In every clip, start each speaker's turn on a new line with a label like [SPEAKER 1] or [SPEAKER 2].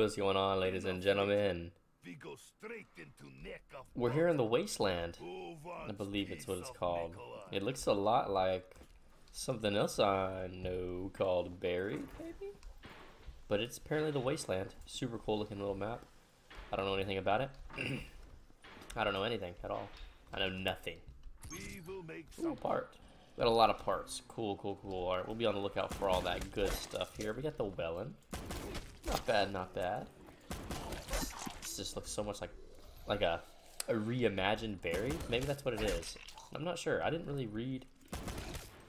[SPEAKER 1] What's going on, ladies and gentlemen?
[SPEAKER 2] We go straight into neck of
[SPEAKER 1] We're here in the Wasteland. I believe it's what it's called. It looks a lot like something else I know called Buried, maybe? But it's apparently the Wasteland. Super cool looking little map. I don't know anything about it. I don't know anything at all. I know nothing.
[SPEAKER 2] We will make
[SPEAKER 1] Ooh, part. We got a lot of parts. Cool, cool, cool. Alright, we'll be on the lookout for all that good stuff here. We got the Wellen. Not bad, not bad. This just looks so much like like a, a reimagined Buried. Maybe that's what it is. I'm not sure. I didn't really read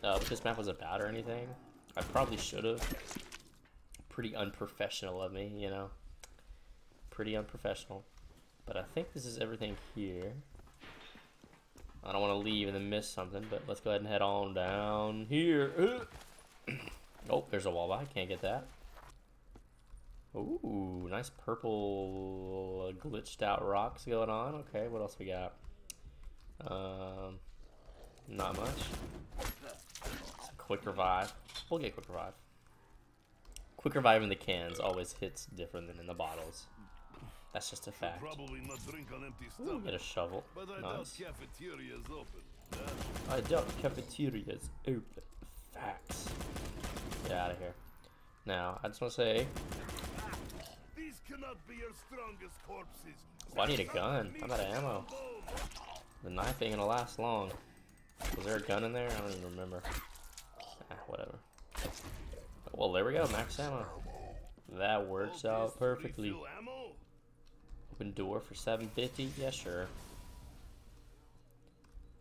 [SPEAKER 1] uh, what this map was about or anything. I probably should have. Pretty unprofessional of me, you know. Pretty unprofessional. But I think this is everything here. I don't want to leave and then miss something, but let's go ahead and head on down here. oh, there's a wall. I can't get that. Ooh, nice purple uh, glitched out rocks going on. Okay, what else we got? Um, not much. Quick revive. We'll get quick revive. Quick revive in the cans always hits different than in the bottles. That's just a fact.
[SPEAKER 2] Probably not drink on empty
[SPEAKER 1] Ooh, get a shovel.
[SPEAKER 2] But I doubt
[SPEAKER 1] Nice.
[SPEAKER 2] cafeteria is open.
[SPEAKER 1] I doubt cafeterias open. Facts. Get out of here. Now, I just want to say, well, I need a gun. I'm out of ammo. The knife ain't gonna last long. Was there a gun in there? I don't even remember. Ah, whatever. Well, there we go. Max ammo. That works out perfectly. Open door for 750. Yeah, sure.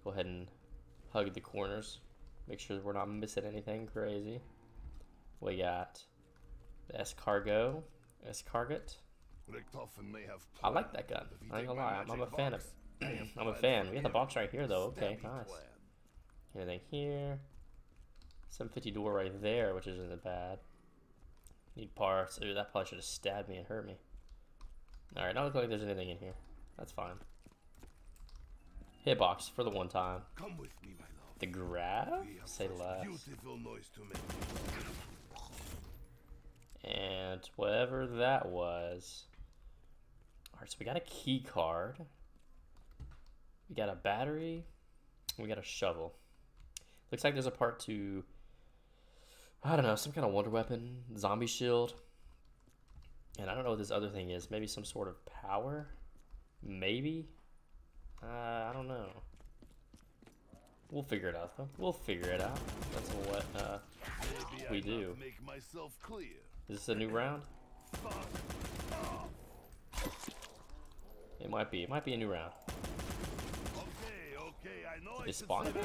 [SPEAKER 1] Go ahead and hug the corners. Make sure we're not missing anything crazy. We got the escargot. Escargot.
[SPEAKER 2] Richtofen may have
[SPEAKER 1] I like that gun.
[SPEAKER 2] If
[SPEAKER 1] I ain't
[SPEAKER 2] take
[SPEAKER 1] gonna lie. I'm, I'm a fan of.
[SPEAKER 2] box, I have
[SPEAKER 1] I'm a fan. We got the box right here though. Okay, nice. Anything here? 750 door right there, which isn't bad. Need parts. Ooh, that probably should have stabbed me and hurt me. Alright, not look like there's anything in here. That's fine. Hitbox for the one time.
[SPEAKER 2] Come with me, my love.
[SPEAKER 1] The grab? Say less.
[SPEAKER 2] beautiful noise to make.
[SPEAKER 1] And whatever that was. So we got a key card. We got a battery. We got a shovel. Looks like there's a part to I don't know, some kind of wonder weapon, zombie shield. And I don't know what this other thing is. Maybe some sort of power? Maybe? Uh, I don't know. We'll figure it out though. We'll figure it out. That's what uh We do.
[SPEAKER 2] Make myself clear.
[SPEAKER 1] is this a new round? It might be. It might be a new round.
[SPEAKER 2] Okay, okay, I know I
[SPEAKER 1] They
[SPEAKER 2] should
[SPEAKER 1] spawn
[SPEAKER 2] save
[SPEAKER 1] here?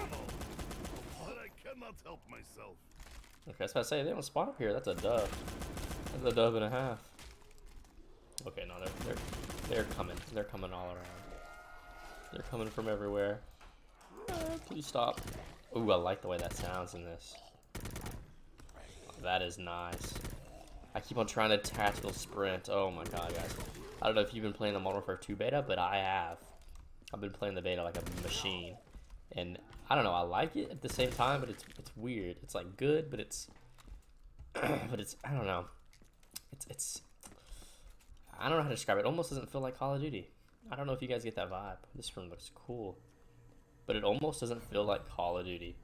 [SPEAKER 2] but I cannot help myself.
[SPEAKER 1] Okay, I was about to say they don't spawn up here. That's a dub. That's a dub and a half. Okay, no, they're they're they're coming. They're coming all around. They're coming from everywhere. Ah, please stop. Ooh, I like the way that sounds in this. That is nice. I keep on trying to tactical sprint. Oh my god, guys. I don't know if you've been playing the Modern Warfare 2 beta, but I have. I've been playing the beta like a machine. And I don't know, I like it at the same time, but it's it's weird. It's like good, but it's but it's I don't know. It's it's I don't know how to describe it. It almost doesn't feel like Call of Duty. I don't know if you guys get that vibe. This room looks cool. But it almost doesn't feel like Call of Duty.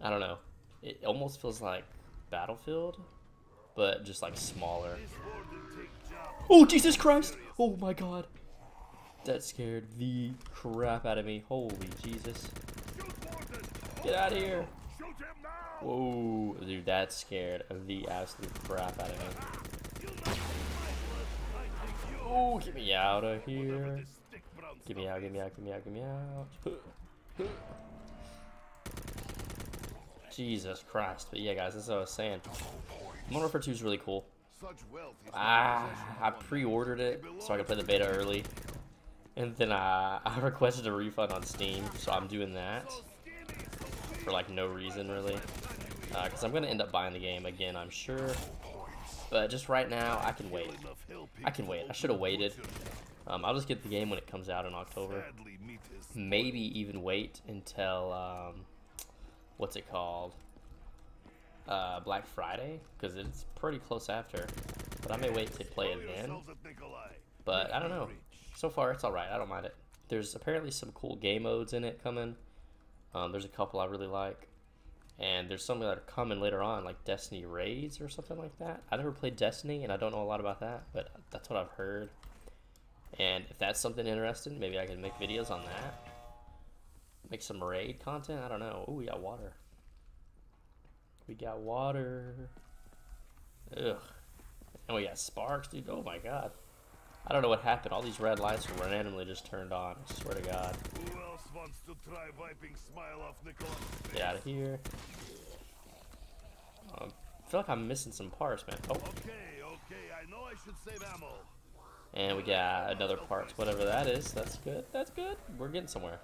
[SPEAKER 1] I don't know. It almost feels like Battlefield, but just like smaller.
[SPEAKER 2] This warden take job.
[SPEAKER 1] Oh Jesus Christ! Oh my god. That scared the crap out of me. Holy Jesus. Get out of here. Whoa, dude, that scared the absolute crap out of me. Oh, get me out of here. Get me out, get me out, get me out, get me out. Jesus Christ. But yeah, guys, that's what I was saying. Modern Warfare 2 is really cool.
[SPEAKER 2] Such wealth is
[SPEAKER 1] Ah, I pre-ordered it so I could play the beta early. And then I, I requested a refund on Steam, so I'm doing that
[SPEAKER 2] So skinny, so big.
[SPEAKER 1] for like no reason really. Because I'm going to end up buying the game again, I'm sure. But just right now, I can wait. I can wait. I should have waited. Um, I'll just get the game when it comes out in October.
[SPEAKER 2] Sadly, meat is
[SPEAKER 1] Maybe even wait until um, what's it called? Uh, Black Friday, because it's pretty close after. but I may wait to play it then.
[SPEAKER 2] yourselves at Nikolai.
[SPEAKER 1] But I don't know. So far, it's alright. I don't mind it. There's apparently some cool game modes in it coming. Um, there's a couple I really like. And there's some that are coming later on, like Destiny Raids or something like that. I never played Destiny, and I don't know a lot about that, but that's what I've heard. And if that's something interesting, maybe I can make videos on that. Make some raid content. I don't know. Oh, we got water. We got water. Ugh. And we got sparks, dude. Oh my god. I don't know what happened. All these red lights were randomly just turned on. I swear to God.
[SPEAKER 2] Who else wants to try wiping smile off face?
[SPEAKER 1] Get out of here. Um, I feel like I'm missing some parts, man. Oh,
[SPEAKER 2] Okay, okay, I know I should save ammo.
[SPEAKER 1] and we got another part, whatever that is. That's good. That's good. We're getting somewhere.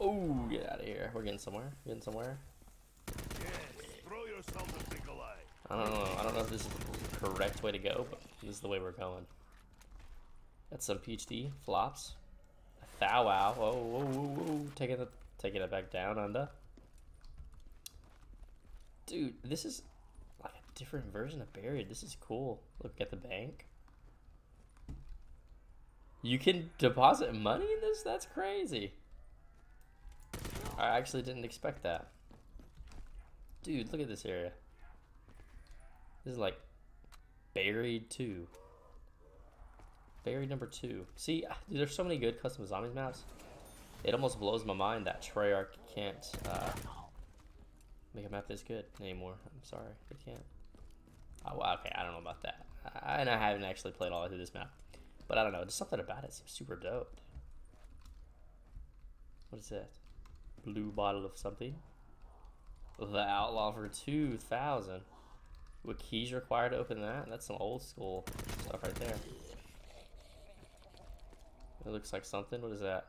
[SPEAKER 1] Oh, get out of here. We're getting somewhere. We're Getting somewhere.
[SPEAKER 2] Yes.
[SPEAKER 1] I don't know. I don't know if this is the correct way to go, but this is the way we're going. That's some PhD flops. Thou wow. Whoa, whoa, whoa, whoa. Taking it, taking it back down under. Dude, this is like a different version of buried. This is cool. Look at the bank. You can deposit money in this? That's crazy. I actually didn't expect that. Dude, look at this area. This is like buried two. Buried number two. See, ah, dude, there's so many good custom zombies maps. It almost blows my mind that Treyarch can't uh, make a map this good anymore. I'm sorry, they can't. Oh, okay, I don't know about that. I, and I haven't actually played all through this map, but I don't know. Just something about it seems super dope. What is that? Blue bottle of something. The Outlaw for 2,000. What keys required to open that? That's some old school stuff right there. It looks like something. What is that?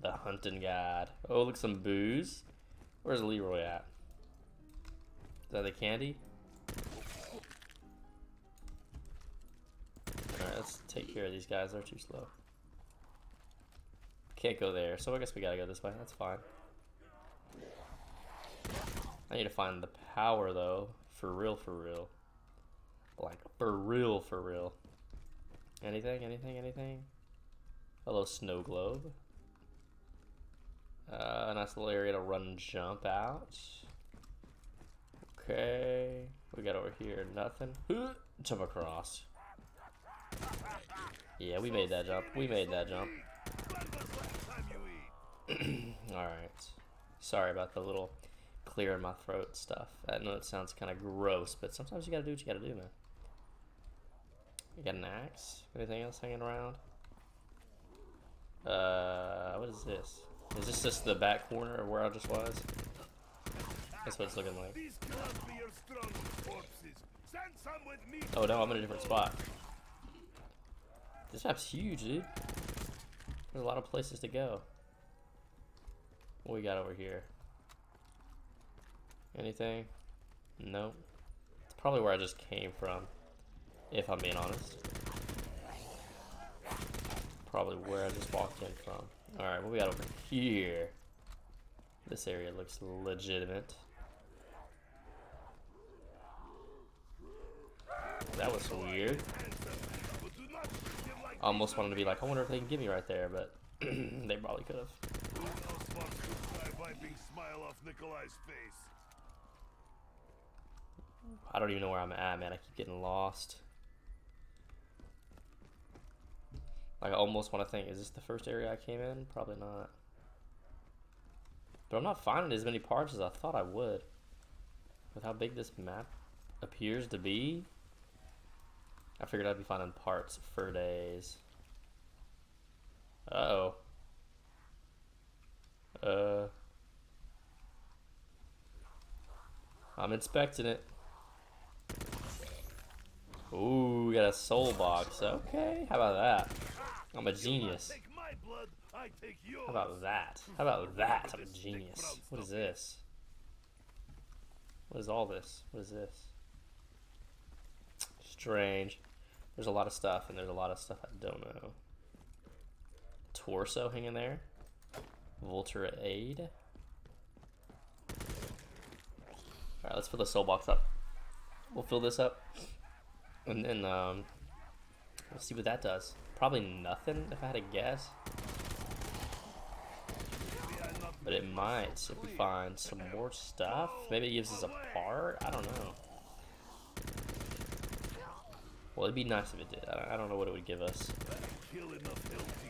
[SPEAKER 1] The hunting guide. Oh, look, some booze. Where's Leroy at? Is that the candy? Alright, let's take care of these guys. They're too slow. Can't go there, so I guess we gotta go this way. That's fine. I need to find the power though, for real, for real. Like for real, for real. Anything, anything, anything? Hello, snow globe. Uh, a nice little area to run and jump out. Okay, we got over here nothing. Jump across. Yeah, we made that jump. We made that jump. Alright. Sorry about the little clear in my throat stuff. I know it sounds kind of gross, but sometimes you gotta do what you gotta do, man. You got an axe? Anything else hanging around? Uh, what is this? Is this just the back corner of where I just was? That's what it's looking like.
[SPEAKER 2] These cannot be your strongest corpses. Send some with me.
[SPEAKER 1] Oh no, I'm in a different spot. This map's huge, dude. There's a lot of places to go. What we got over here? Anything? Nope. It's probably where I just came from, if I'm being honest. Probably where I just walked in from. Alright, what we got over here? This area looks legitimate. That was weird. Almost wanted to be like, I wonder if they can get me right there, but they probably could have.
[SPEAKER 2] Who else wants to try wiping smile off Nikolai's face?
[SPEAKER 1] I don't even know where I'm at, man. I keep getting lost. Like, I almost want to think, is this the first area I came in? Probably not. But I'm not finding as many parts as I thought I would. With how big this map appears to be, I figured I'd be finding parts for days. Uh-oh. Uh... I'm inspecting it. Ooh, we got a soul box. Okay, how about that? I'm a genius. How about that? How about that? I'm a genius. What is this? What is all this? What is this? Strange. There's a lot of stuff, and there's a lot of stuff I don't know. Torso hanging there. Vulture aid. Alright, let's fill the soul box up. We'll fill this up, and then um, we'll see what that does. Probably nothing if I had to guess, but it might if we find some more stuff. Maybe it gives us a part. I don't know. Well, it'd be nice if it did. I don't, know what it would give us.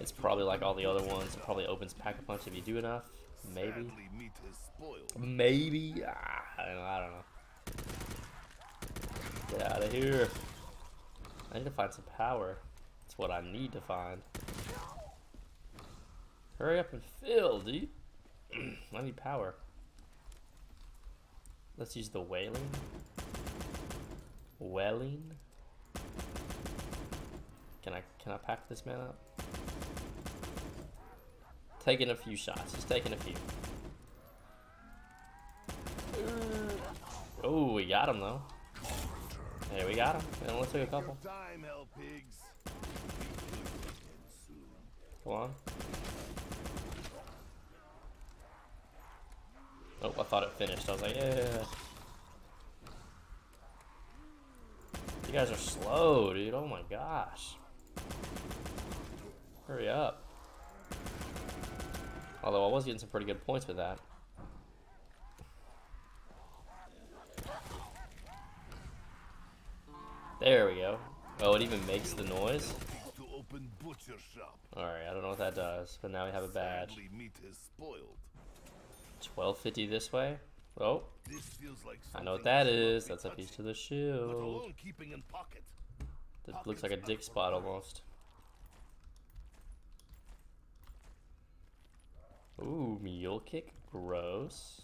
[SPEAKER 1] It's probably like all the other ones. It probably opens pack a punch if you do enough. Maybe. Maybe. Ah. I don't know. Get out of here. I need to find some power. That's what I need to find. Hurry up and fill, dude. I need power. Let's use the whaling. Welling. Can I can I pack this man up? Taking a few shots. Just taking a few. Oh, we got him though. There we got him. It only took a couple.
[SPEAKER 2] Time, hell pigs.
[SPEAKER 1] Come on. Oh, I thought it finished. I was like, yeah. You guys are slow, dude. Oh my gosh. Hurry up. Although I was getting some pretty good points with that. There we go. Oh, it even makes the noise. Alright, I don't know what that does, but now we have a badge.
[SPEAKER 2] Sadly, meat is spoiled.
[SPEAKER 1] 1250 this way. Oh,
[SPEAKER 2] like
[SPEAKER 1] I know what that is. That's a piece to the shield. That looks like a dick spot almost. Ooh, mule kick. Gross.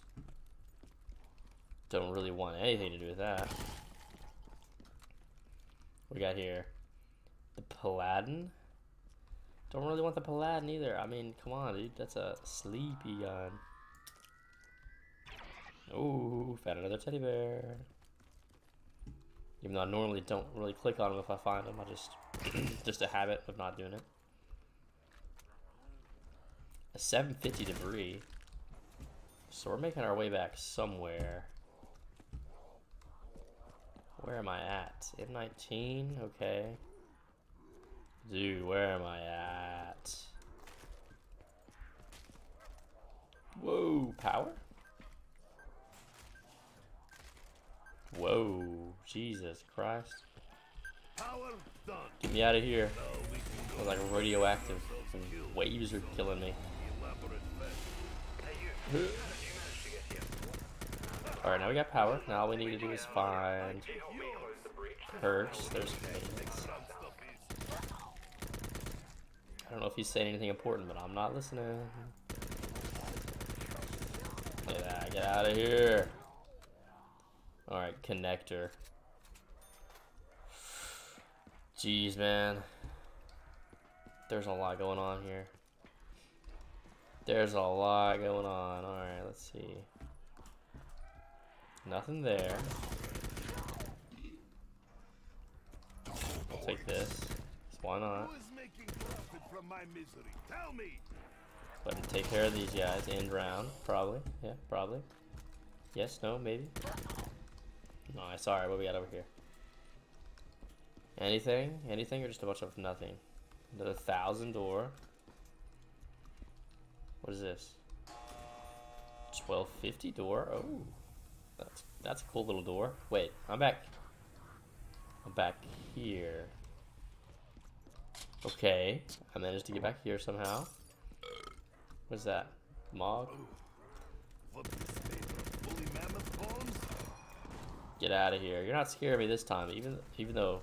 [SPEAKER 1] Don't really want anything to do with that. We got here? The Paladin? Don't really want the Paladin either. I mean, come on, dude. That's a sleepy gun. Ooh, found another teddy bear. Even though I normally don't really click on them if I find them, I just just a habit of not doing it. A 750 debris. So we're making our way back somewhere. Where am I at? M19? Okay. Dude, where am I at? Whoa, power? Whoa, Jesus Christ.
[SPEAKER 2] Power done.
[SPEAKER 1] Get me out of here.
[SPEAKER 2] Now we can
[SPEAKER 1] I
[SPEAKER 2] go
[SPEAKER 1] was like radioactive. Some waves are killing me. Alright, now we got power. Now all we need to do is find perks. There's. I don't know if he's saying anything important, but I'm not listening. At that. Get out of here. Alright, connector. Jeez, man. There's a lot going on here. There's a lot going on. Alright, let's see. Nothing there. I'll take this. Why not?
[SPEAKER 2] Who is making profit from my misery? Tell me.
[SPEAKER 1] Go ahead take care of these guys. End round. Probably. Yeah, probably. Yes, no, maybe. Nice. Alright, what we got over here? Anything? Anything or just a bunch of nothing? Another thousand door. What is this? 1250 door? Oh. That's that's a cool little door. Wait, I'm back. I'm back here. Okay. I managed to get back here somehow. What's that? Mog? Get out of here. You're not scaring me this time, even even though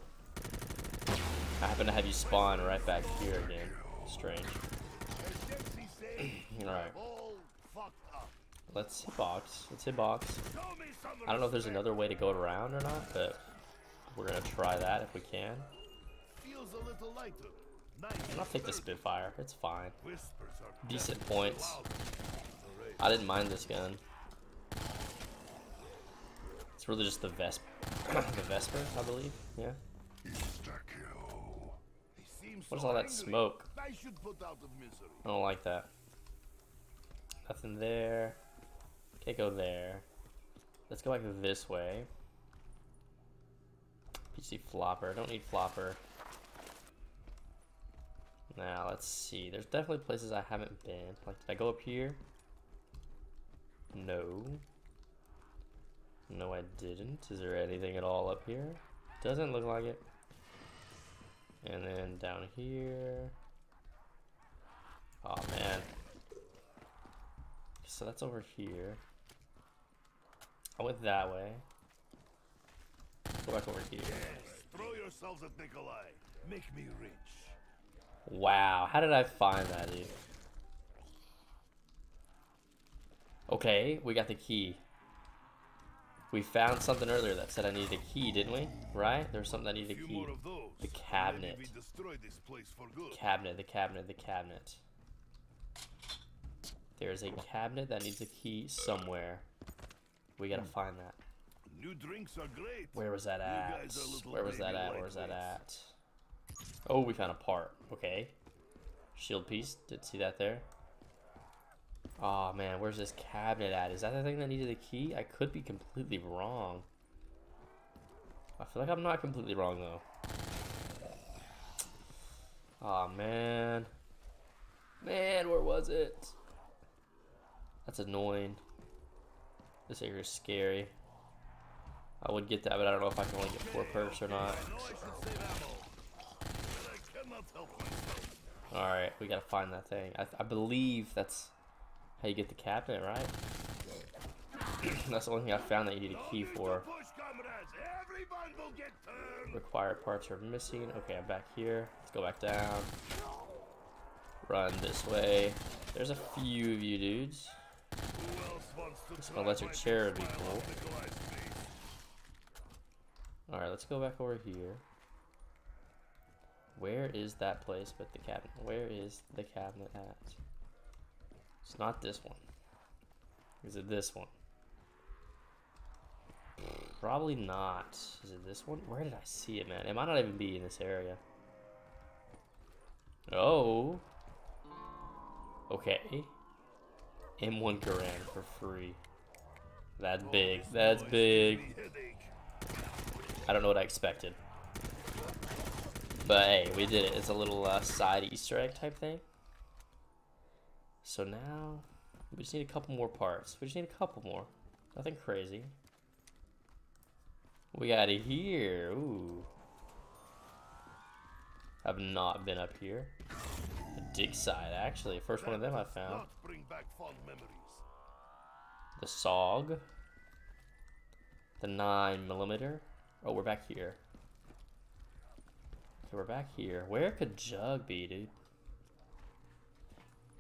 [SPEAKER 1] I happen to have you spawn right back here again. Strange. Alright. Let's hit box. Let's hit box. I don't know if there's another way to go around or not, but we're gonna try that if we can. I'll take the Spitfire. It's fine. Decent points. I didn't mind this gun. It's really just the Vesp the Vesper, I believe. Yeah.
[SPEAKER 2] He seems
[SPEAKER 1] What is all that smoke?
[SPEAKER 2] I
[SPEAKER 1] don't like that. Nothing there. Can't go there. Let's go back this way. PhD flopper. Don't need flopper. Now, let's see. There's definitely places I haven't been. Like, did I go up here? No. No, I didn't. Is there anything at all up here? Doesn't look like it. And then down here. Oh, man. So that's over here. I went that way. Go back over here.
[SPEAKER 2] Yes, Throw yourselves at Nikolai. Make me rich.
[SPEAKER 1] Wow, how did I find that, dude? Okay, we got the key. We found something earlier that said I needed a key, didn't we? Right? There was something that
[SPEAKER 2] A
[SPEAKER 1] needed a key.
[SPEAKER 2] more of those.
[SPEAKER 1] The cabinet.
[SPEAKER 2] we destroy this place for good.
[SPEAKER 1] Cabinet, the cabinet, the cabinet. There's a cabinet that needs a key somewhere. We gotta hmm. find that.
[SPEAKER 2] New drinks are great.
[SPEAKER 1] Where was that at?
[SPEAKER 2] guys are little
[SPEAKER 1] Where was that at? Where was that at? Oh, we found a part. Okay. Shield piece. Did see that there. Oh man, where's this cabinet at? Is that the thing that needed a key? I could be completely wrong. I feel like I'm not completely wrong though. Oh man. Man, where was it? That's annoying. This area is scary. I would get that, but I don't know if I can only get four perks or not. Alright, we gotta find that thing. I, I believe that's how you get the cabinet, right? that's the only thing I found that you need a key for. Required parts are missing. Okay, I'm back here. Let's go back down. Run this way. There's a few of you dudes.
[SPEAKER 2] Who else wants to
[SPEAKER 1] This electric chair would be cool. Alright, let's go back over here. Where is that place but the cabinet? Where is the cabinet at? It's not this one. Is it this one? Probably not. Is it this one? Where did I see it, man? It might not even be in this area. Oh. Okay. M1 Garand for free. That's big. That's big.
[SPEAKER 2] give me headache.
[SPEAKER 1] I don't know what I expected. But hey, we did it. It's a little uh, side Easter egg type thing. So now, we just need a couple more parts. We just need a couple more. Nothing crazy. We got it here. Ooh. I've not been up here. Dig side, actually. First one of them I found.
[SPEAKER 2] bring back fond memories.
[SPEAKER 1] The SOG. The 9 millimeter. Oh, we're back here. Okay, we're back here. Where could Jug be, dude?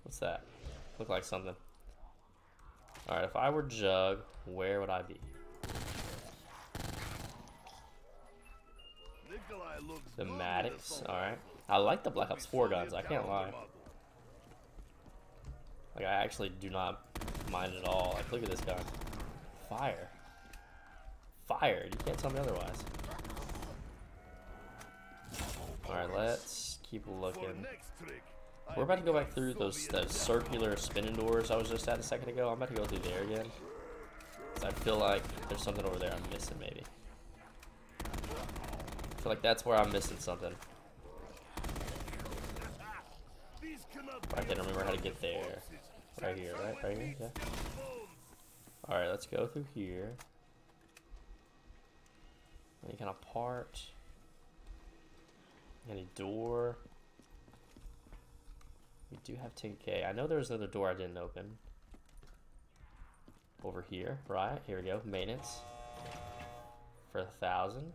[SPEAKER 1] What's that? Look like something. Alright, if I were Jug, where would I be?
[SPEAKER 2] Nikolai looks
[SPEAKER 1] The Maddox. Alright. I like the Black Ops 4 guns, I can't lie. Like, I actually do not mind at all. Like, look at this gun. Fire. Fire. You can't tell me otherwise. Alright, let's keep looking. We're about to go back through those, those circular spinning doors I was just at a second ago. I'm about to go through there again. I feel like there's something over there I'm missing, maybe. I feel like that's where I'm missing something. I can't remember how to get there. Right here, right? Right here? Yeah. Alright, let's go through here. Any kind of part. Any door. We do have 10k. I know there was another door I didn't open. Over here, right? Here we go. Maintenance. For a thousand.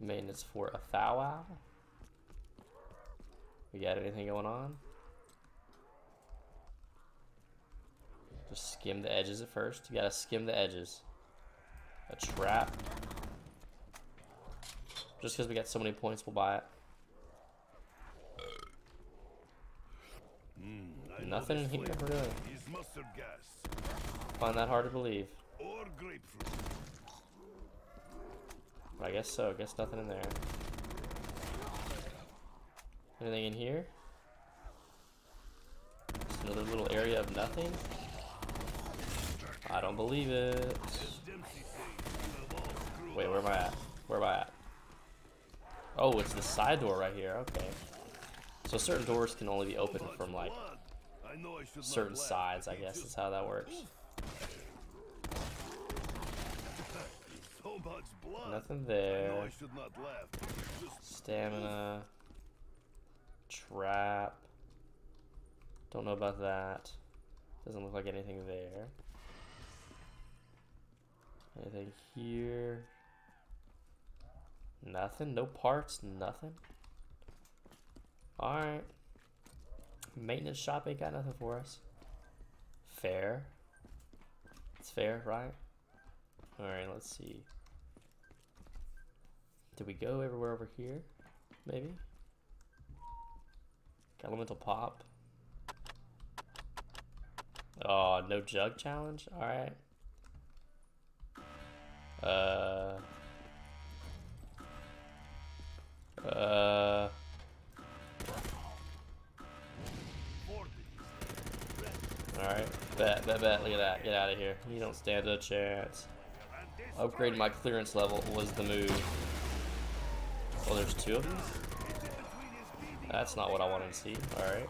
[SPEAKER 1] Maintenance for a thou. We got anything going on? Just skim the edges at first. You gotta skim the edges. A trap. Just because we got so many points, we'll buy it.
[SPEAKER 2] Hmm, know
[SPEAKER 1] Nothing in here, really. Find that hard to believe.
[SPEAKER 2] or grapefruit?
[SPEAKER 1] I guess so. I Guess nothing in there. Anything in here? Just another little area of nothing? I don't believe it. Wait, where am I at? Where am I at? Oh, it's the side door right here. Okay. So certain doors can only be opened from like certain sides, I guess. That's how that works. Nothing there. Stamina. Trap. Don't know about that. Doesn't look like anything there. Anything here? Nothing? No parts? Nothing? Alright. Maintenance shop ain't got nothing for us. Fair. It's fair, right? Alright, let's see. Did we go everywhere over here? Maybe? Elemental pop. Oh, no jug challenge? Alright. Uh. Uh. Alright. Bet, bet, bet. Look at that. Get out of here. You don't stand a chance. Upgrading my clearance level was the move. Oh, there's two of these? That's not what I wanted to see. Alright.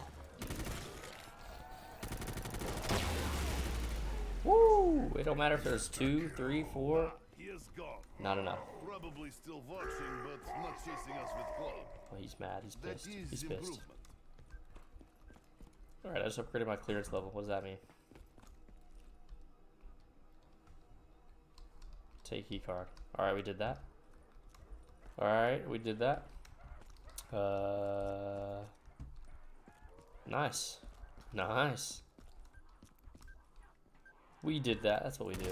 [SPEAKER 1] Woo! It don't matter if there's two, three, four.
[SPEAKER 2] He is gone.
[SPEAKER 1] Not enough.
[SPEAKER 2] Probably still but not chasing us with club.
[SPEAKER 1] Oh, he's mad. He's pissed. He's pissed. Alright, I just upgraded my clearance level. What does that mean? Take key card. Alright, we did that. Alright, we did that. Uh, nice. Nice. We did that. That's what we do.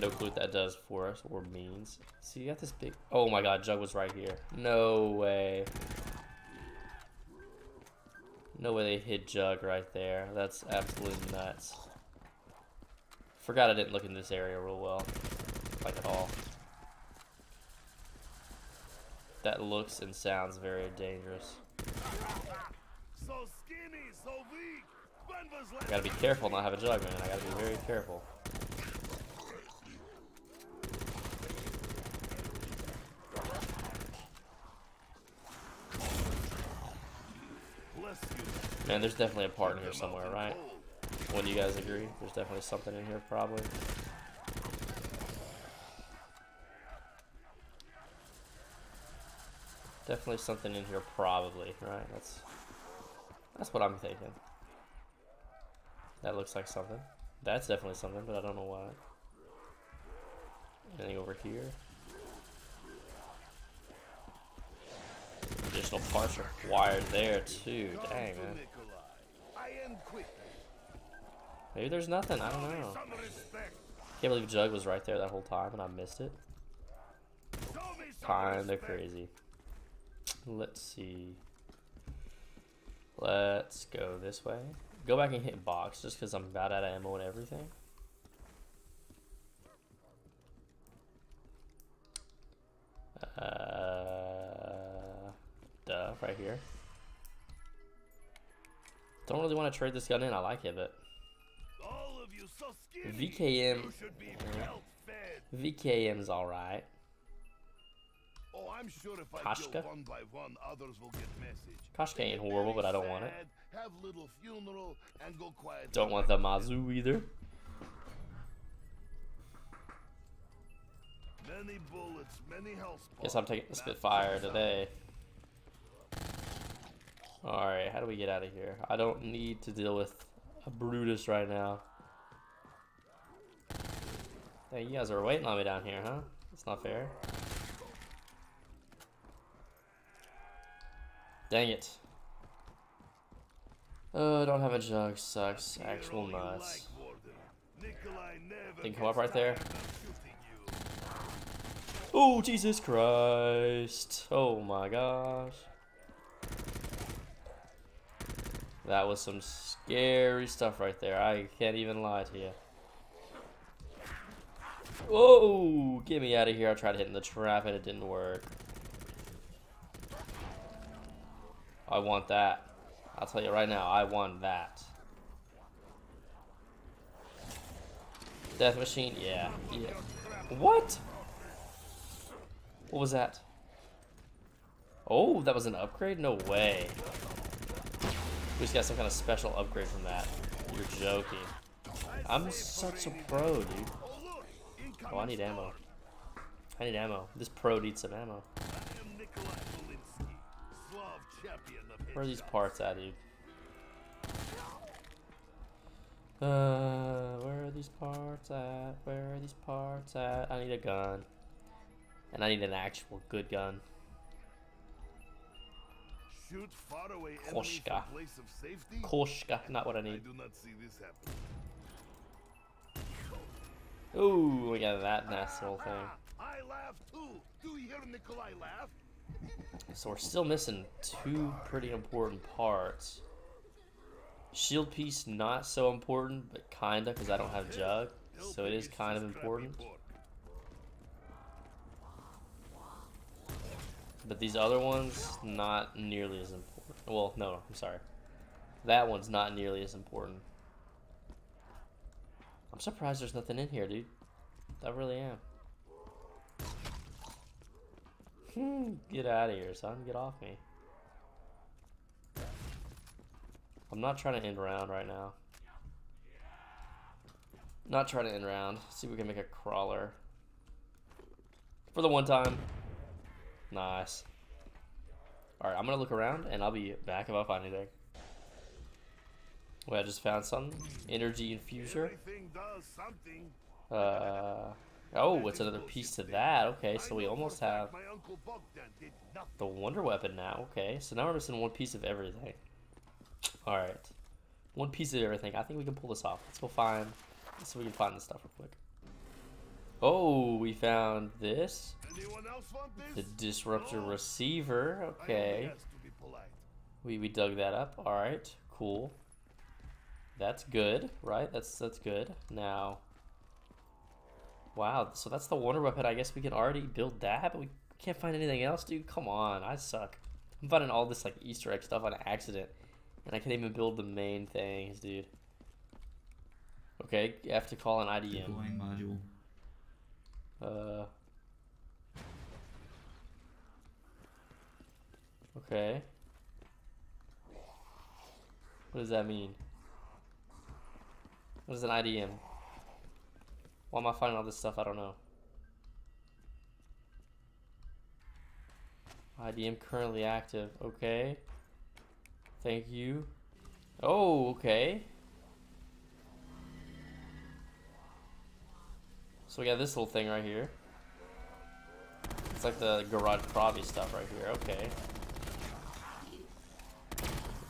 [SPEAKER 1] No clue what that does for us or means. See, you got this big. Oh my god, Jug was right here. No way. No way they hit Jug right there. That's absolutely nuts. Forgot I didn't look in this area real well. Like at all. That looks and sounds very dangerous.
[SPEAKER 2] So skinny, so. When
[SPEAKER 1] I gotta be careful not have a Jug, man. I gotta be very careful. Man, there's definitely a part in here somewhere, right? Wouldn't you guys agree? There's definitely something in here, probably. Definitely something in here, probably, right? That's that's what I'm thinking. That looks like something. That's definitely something, but I don't know why. Anything over here? Additional parts are wired there too. Dang man. Maybe there's nothing. I don't know. Can't believe Jug was right there that whole time and I missed it. Kinda crazy. Let's see. Let's go this way. Go back and hit box just because I'm out of ammo and everything. Uh, duh, right here. Don't really want to trade this gun in. I like it, but
[SPEAKER 2] All of you so.
[SPEAKER 1] VKM
[SPEAKER 2] You be belt fed.
[SPEAKER 1] VKM's alright.
[SPEAKER 2] Oh, I'm sure if I Koshka? one by one, others will get message. Koshka
[SPEAKER 1] ain't horrible, but I don't want it.
[SPEAKER 2] Have little funeral and go quiet.
[SPEAKER 1] Don't want the Mozu either.
[SPEAKER 2] Many bullets, many health
[SPEAKER 1] Guess I'm taking the Spitfire today. Alright, how do we get out of here? I don't need to deal with a Brutus right now. Hey, you guys are waiting on me down here, huh? That's not fair. Dang it. Oh, don't have a jug. Sucks. Actual nuts. Can come up right there? Oh, Jesus Christ. Oh my gosh. That was some scary stuff right there. I can't even lie to you. Whoa! Get me out of here. I tried hitting the trap and it didn't work. I want that. I'll tell you right now, I want that. Death machine? Yeah. Yeah. What? What was that? Oh, that was an upgrade? No way. We just got some kind of special upgrade from that. You're joking. I'm such a pro, dude.
[SPEAKER 2] Oh,
[SPEAKER 1] I need ammo. I need ammo. This pro needs some ammo. Where are these parts at, dude? Uh, where are these parts at? Where are these parts at? I need a gun. And I need an actual good gun.
[SPEAKER 2] Shoot far away
[SPEAKER 1] Koshka.
[SPEAKER 2] place of safety?
[SPEAKER 1] Koshka, not what I
[SPEAKER 2] I
[SPEAKER 1] need.
[SPEAKER 2] do not see this happen.
[SPEAKER 1] Ooh, we got that nice little thing.
[SPEAKER 2] I laugh too. Do you hear Nikolai laugh?
[SPEAKER 1] So we're still missing two pretty important parts. Shield piece not so important, but kinda, because I don't have jug. So it is kind of important. But these other ones, not nearly as important. Well, no, I'm sorry. That one's not nearly as important. I'm surprised there's nothing in here, dude. I really am. Get out of here, son. Get off me. I'm not trying to end round right now. Not trying to end round. See if we can make a crawler. For the one time. Nice. Alright, I'm gonna look around and I'll be back if I find anything. Wait, I just found something. Energy infuser. Uh, oh, it's another piece to that. Okay, so we almost have the wonder weapon now. Okay, so now we're missing one piece of everything. All right, one piece of everything. I think we can pull this off. Let's go find. Let's see if we can find this stuff real quick. Oh, we found this. The disruptor receiver. Okay, we we dug that up. All right, cool. That's good, right? That's that's good. Now, wow. So that's the wonder weapon. I guess we can already build that, but we can't find anything else, dude. Come on, I suck. I'm finding all this like Easter egg stuff on accident, and I can't even build the main things, dude. Okay, you have to call an IDM.
[SPEAKER 3] Deploying module.
[SPEAKER 1] Uh. Okay. What does that mean? What is an IDM? Why am I finding all this stuff? I don't know. IDM currently active. Okay. Thank you. Oh, okay. So we got this little thing right here. It's like the garage Krabi stuff right here. Okay.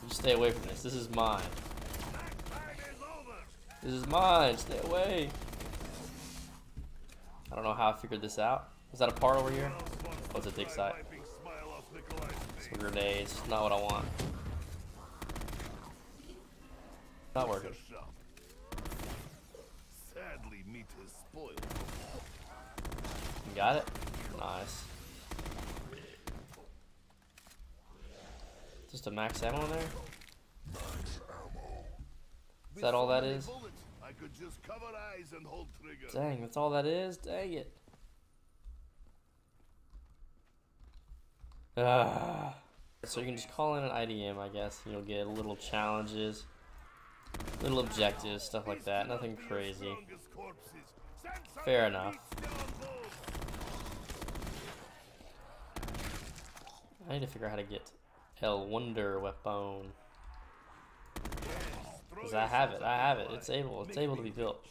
[SPEAKER 1] You stay away from this. This is mine. This is mine. Stay away. I don't know how I figured this out. Is that a part over here? Oh, it's a dig site. Some grenades. Not what I want. Not working.
[SPEAKER 2] Sadly, meat is spoiled.
[SPEAKER 1] You got it? Nice. Just a max ammo in there? Is that all that is?
[SPEAKER 2] I could just cover eyes and hold trigger.
[SPEAKER 1] Dang, that's all that is? Dang it. Ah. So you can just call in an IDM, I guess, you'll get little challenges, little objectives, stuff like that. Nothing crazy. Fair enough. I need to figure out how to get El Wonder Weapon. Because I have it, I have it. It's able, it's able to be built.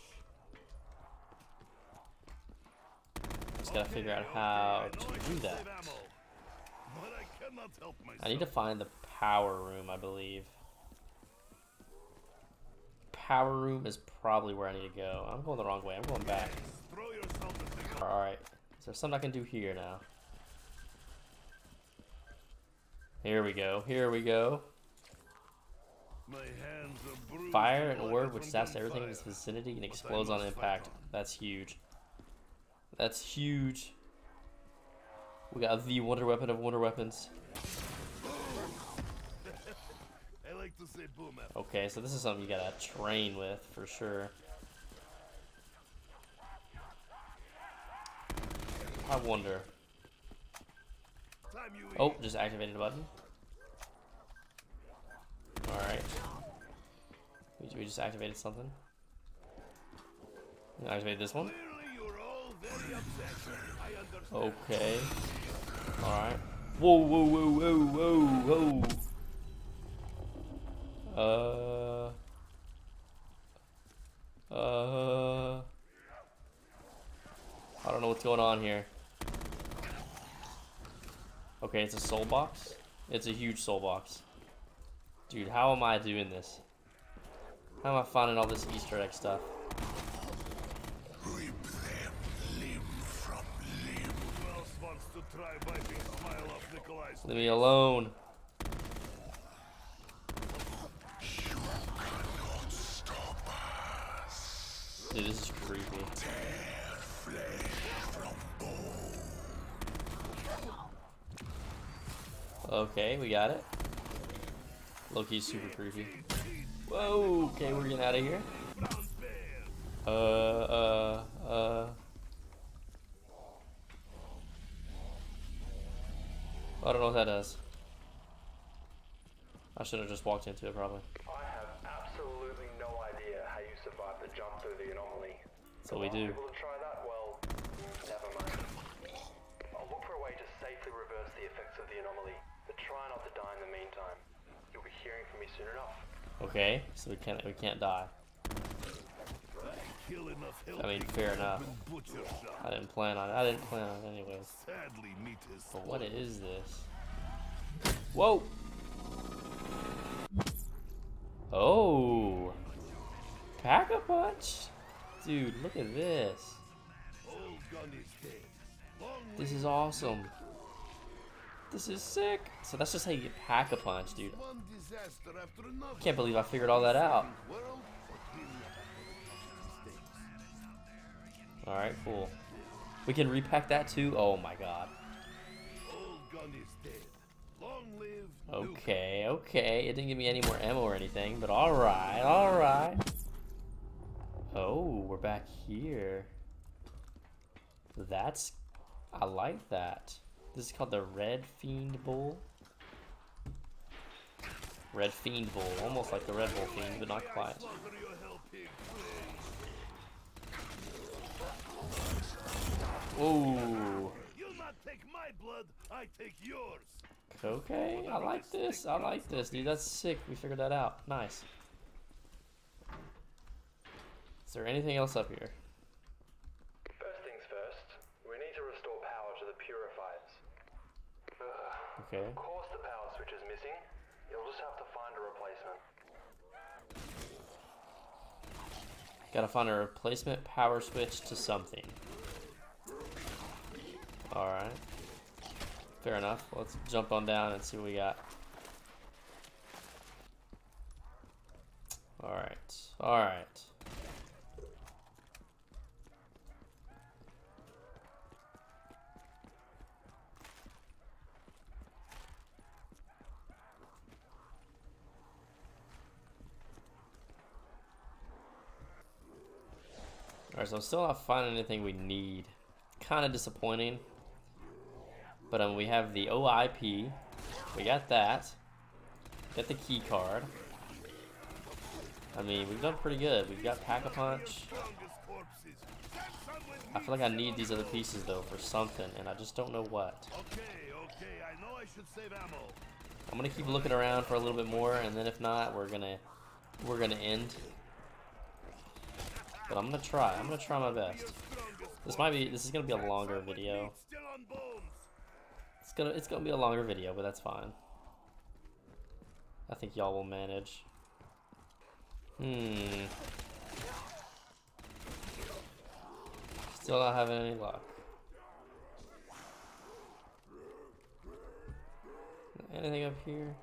[SPEAKER 1] Just gotta figure out how to do that. I need to find the power room, I believe. Power room is probably where I need to go. I'm going the wrong way. I'm going back. Alright. Is there something I can do here now? Here we go. Here we go. Fire an orb which zaps everything in its vicinity and explodes on impact. That's huge. That's huge. We got the wonder weapon of wonder weapons.
[SPEAKER 2] I like to say boom.
[SPEAKER 1] Okay, so this is something you gotta train with for sure. I wonder. Oh, just activated the button. Alright. We, we just activated something. We Activated this one. Okay. Alright. Whoa, whoa, whoa, whoa, whoa, whoa. Uh. Uh. I don't know what's going on here. Okay, it's a soul box. It's a huge soul box. Dude, how am I doing this? How am I finding all this Easter egg stuff?
[SPEAKER 2] Who else wants to try wiping smile off Nikolai's
[SPEAKER 1] Leave me alone. Dude, this is creepy. Okay, we got it. Loki's super creepy. Whoa, okay, we're getting out of here. Uh, uh, uh. I don't know what that does. I should have just walked into it probably.
[SPEAKER 3] I have absolutely no idea how you survived the jump through the anomaly.
[SPEAKER 1] What we do.
[SPEAKER 3] Able to try that? Well, never mind. I'll look for a way to safely reverse the effects of the anomaly, but try not to die in the meantime. You'll be hearing from me soon enough.
[SPEAKER 1] Okay, so we can't we can't die. I mean, fair enough. I didn't plan on it. I didn't plan on it anyways. But what is this? Whoa! Oh! Pack a punch? Dude, look at this. This is awesome. This is sick. So that's just how you get pack a punch, dude.
[SPEAKER 2] one disaster after another.
[SPEAKER 1] Can't believe I figured all that out.
[SPEAKER 2] World for cleaning up mistakes.
[SPEAKER 1] Alright, cool. We can repack that too? Oh my god.
[SPEAKER 2] Old gun is dead. Long live Nuke.
[SPEAKER 1] Okay, okay. It didn't give me any more ammo or anything, but alright, alright. Oh, we're back here. That's. I like that. This is called the Red Fiend Bull. Red Fiend Bull, almost like the Red Bull Fiend, but not quite. Ooh.
[SPEAKER 2] You'll not take my blood, I take yours.
[SPEAKER 1] Okay, I like this. I like this, dude. That's sick. We figured that out. Nice. Is there anything else up here?
[SPEAKER 3] First things first, we need to restore power to the purifiers. Ugh.
[SPEAKER 1] Okay.
[SPEAKER 3] Of course the power switch is missing. You'll just have to find a replacement.
[SPEAKER 1] Gotta find a replacement power switch to something. Alright. Fair enough. Let's jump on down and see what we got. Alright. Alright. Alright, so I'm still not finding anything we need. Kind of disappointing. But um, we have the OIP. We got that. Got the key card. I mean, we've done pretty good. We've got Pack-a-Punch. I feel like I need these other pieces, though, for something, and I just don't know what. I'm gonna keep looking around for a little bit more, and then if not, we're gonna we're gonna end. But I'm gonna try. I'm gonna try my best. This might be. This is gonna be a longer video. It's gonna it's gonna be a longer video, but that's fine. I think y'all will manage. Hmm. Still not having any luck. Anything up here?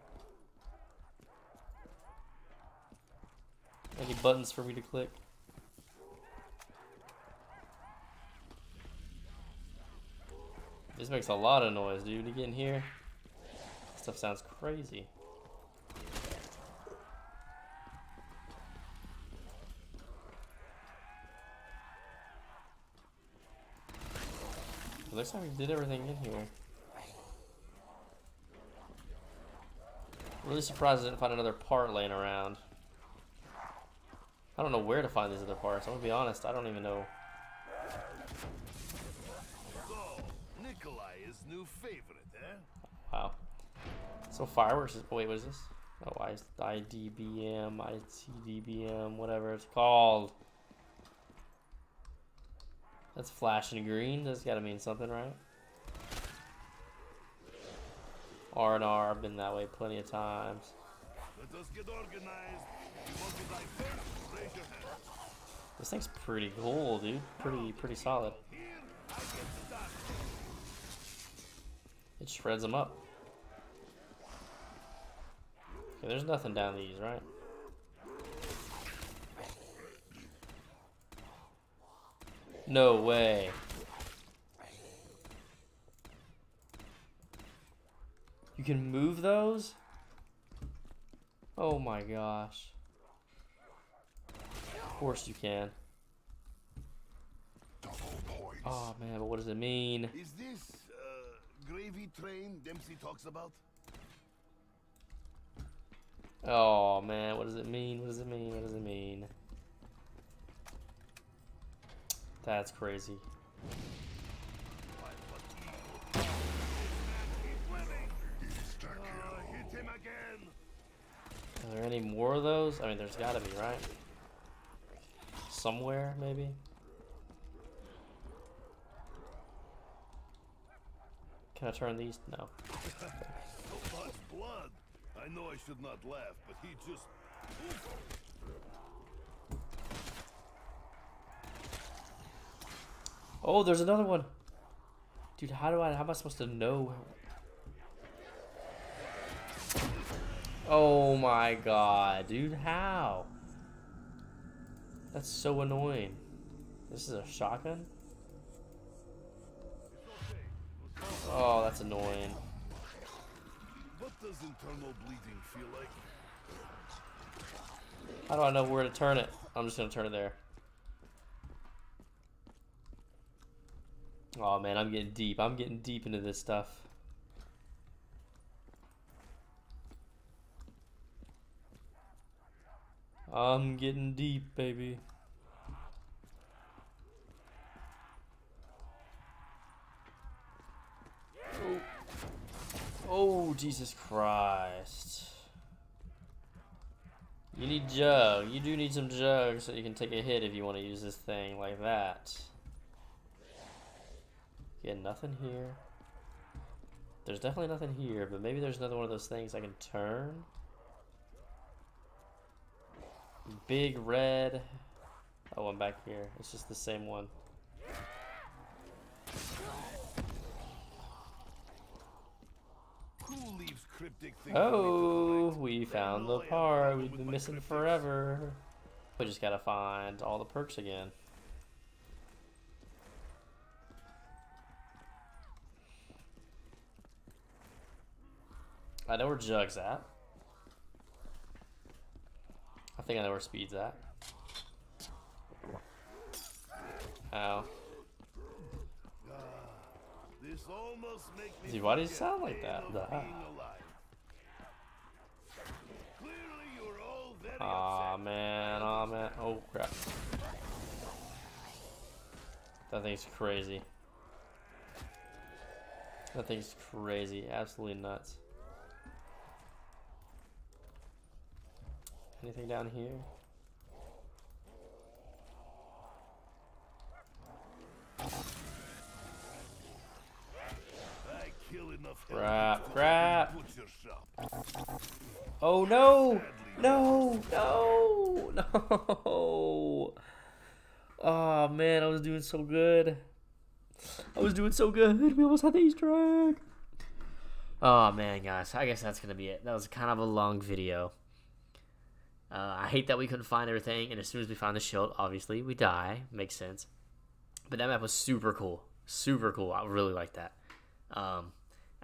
[SPEAKER 1] Any buttons for me to click? This makes a lot of noise, dude. To get in here, stuff sounds crazy. It looks like we did everything in here. Really surprised I didn't find another part laying around. I don't know where to find these other parts. I'm gonna be honest, I don't even know.
[SPEAKER 2] New favorite, eh?
[SPEAKER 1] Wow. So fireworks is wait, what is this? Oh, I, IDBM, ITDBM, whatever it's called. That's flashing green. That's got to mean something, right? R and R. I've been that way plenty of times.
[SPEAKER 2] Let us get organized. You want to die first? Raise your hand.
[SPEAKER 1] This thing's pretty cool, dude. Pretty, pretty solid. It shreds them up. Okay, there's nothing down these, right? No way. You can move those? Oh my gosh. Of course you can. Oh man, but what does it mean?
[SPEAKER 2] Is this gravy train Dempsey talks about?
[SPEAKER 1] Oh man, what does it mean? What does it mean? What does it mean? That's crazy. Are there any more of those? I mean, there's gotta be, right? Somewhere, maybe? Can I turn these? No.
[SPEAKER 2] So much blood. I know I should not laugh, but he just.
[SPEAKER 1] Oh, there's another one! Dude, how do I, how am I supposed to know? Oh my god, dude, how? That's so annoying. This is a shotgun? Oh, that's annoying.
[SPEAKER 2] What does internal bleeding feel like?
[SPEAKER 1] How do I know where to turn it? I'm just gonna turn it there. Oh man, I'm getting deep. I'm getting deep into this stuff. I'm getting deep, baby. Oh, Jesus Christ. You need jug. You do need some jug so you can take a hit if you want to use this thing like that. Yeah, nothing here. There's definitely nothing here, but maybe there's another one of those things I can turn. Big red. Oh, I'm back here. It's just the same one.
[SPEAKER 2] Who leaves cryptic things?
[SPEAKER 1] Oh, we found the part we've been missing forever. We just gotta find all the perks again. I know where Jug's at. I think I know where Speed's at. Ow.
[SPEAKER 2] This almost makes me
[SPEAKER 1] Dude, why do you sound like
[SPEAKER 2] the
[SPEAKER 1] that? Oh crap. That thing's crazy. That thing's crazy. Absolutely nuts. Anything down here? Crap, crap. Oh no! No! No! No! Oh man, I was doing so good. I was doing so good. We almost had the Easter egg. Oh man, guys, I guess that's gonna be it. That was kind of a long video. Uh, I hate that we couldn't find everything, and as soon as we find the shield, obviously we die. Makes sense. But that map was super cool. Super cool. I really like that. Um,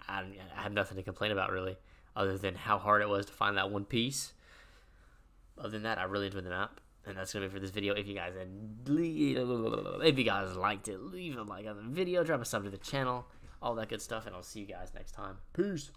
[SPEAKER 1] I, I have nothing to complain about really, other than how hard it was to find that one piece. Other than that, I really enjoyed the map. And that's gonna be for this video. If you guys if you guys liked it, leave a like on the video, drop a sub to the channel, all that good stuff, and I'll see you guys next time. Peace.